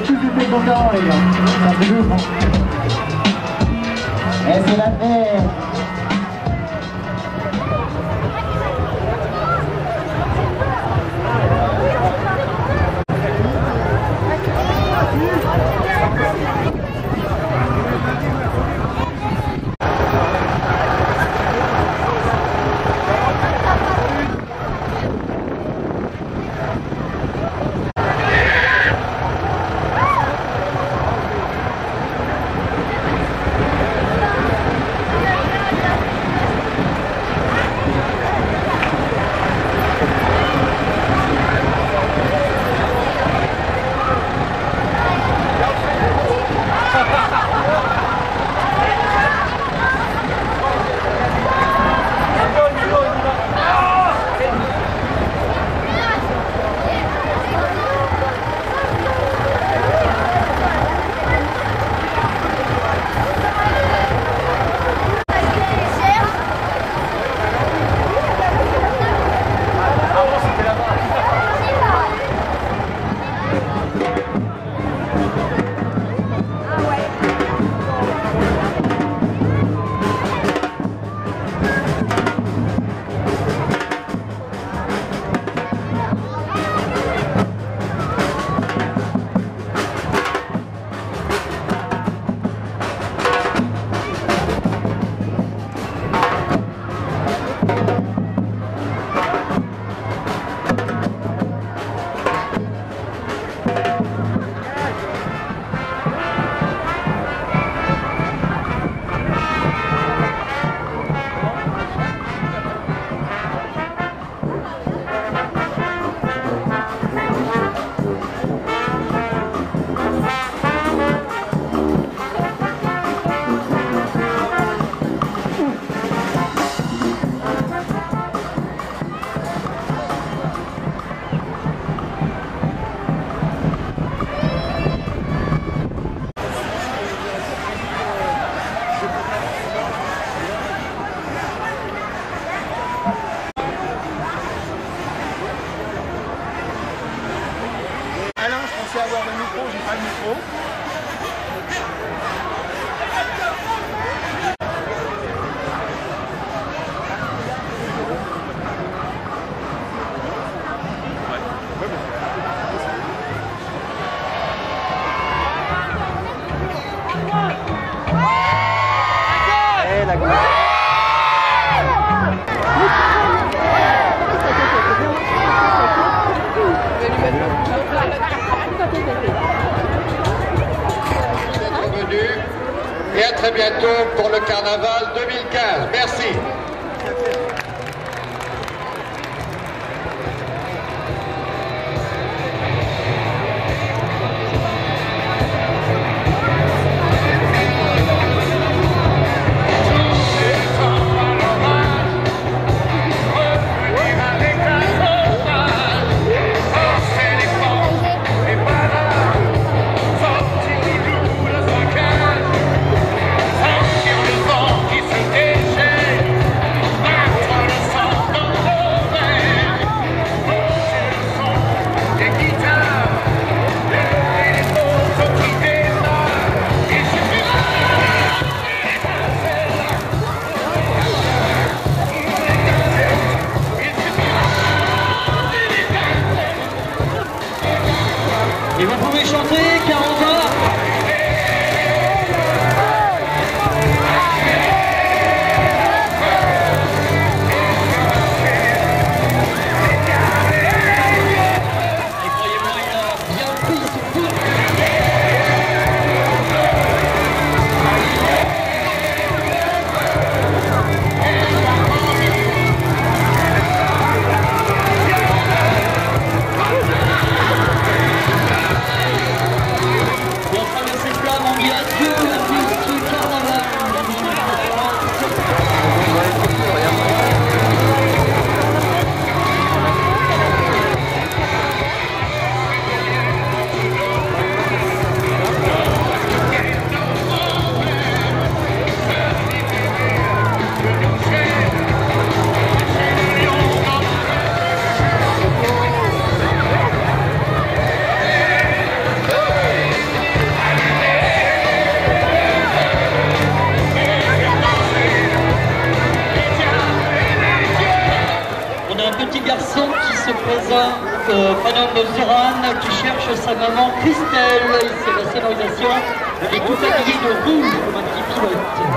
a tous été contents, les gars. Et c'est la fête. Et à très bientôt pour le carnaval 2015. Merci. pouvez chanter, 40 ans. De qui cherche sa maman Christelle. C'est la sonorisation. Il est tout habillé de rouge comme un petit pilote.